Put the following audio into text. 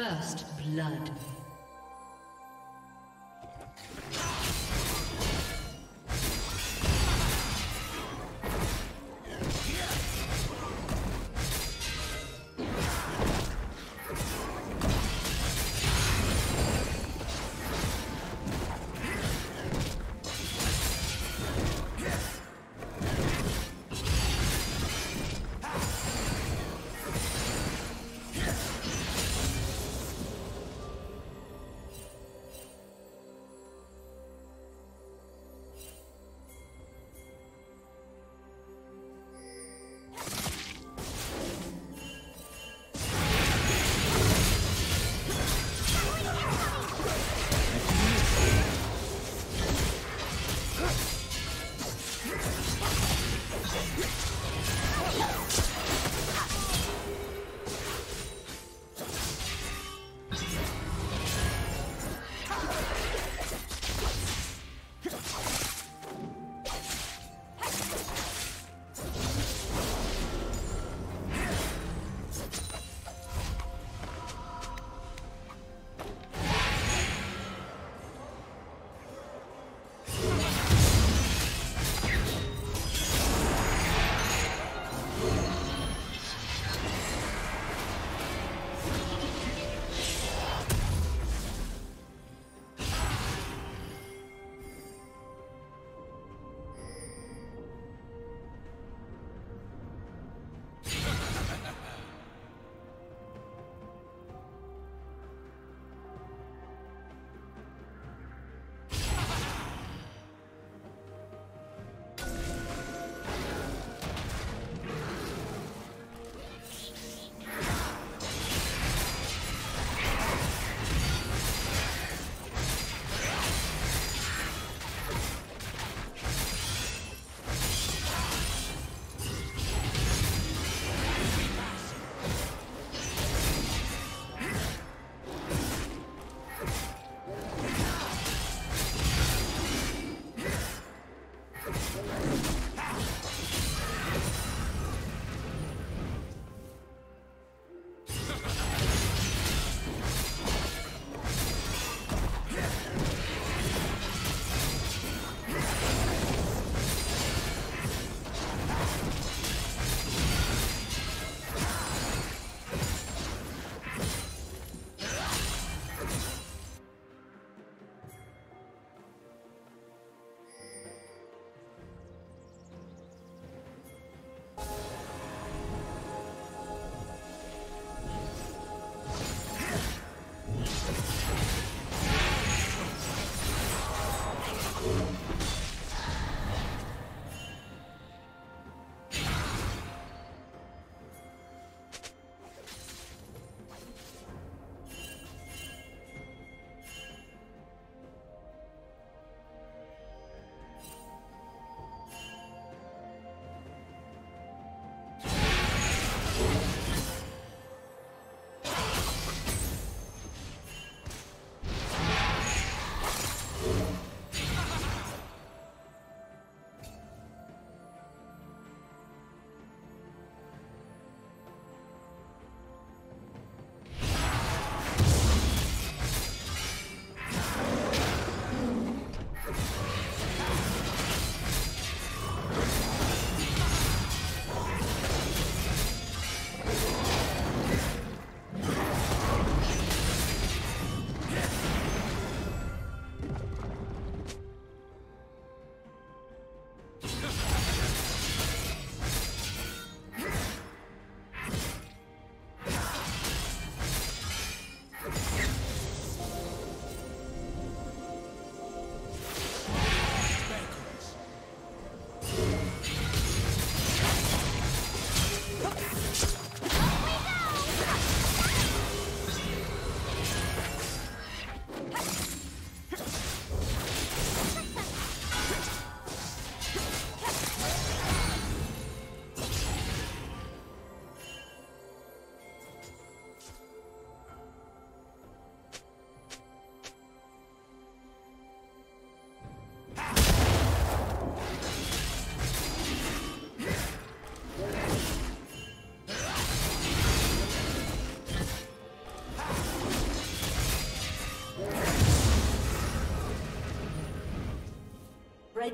First blood.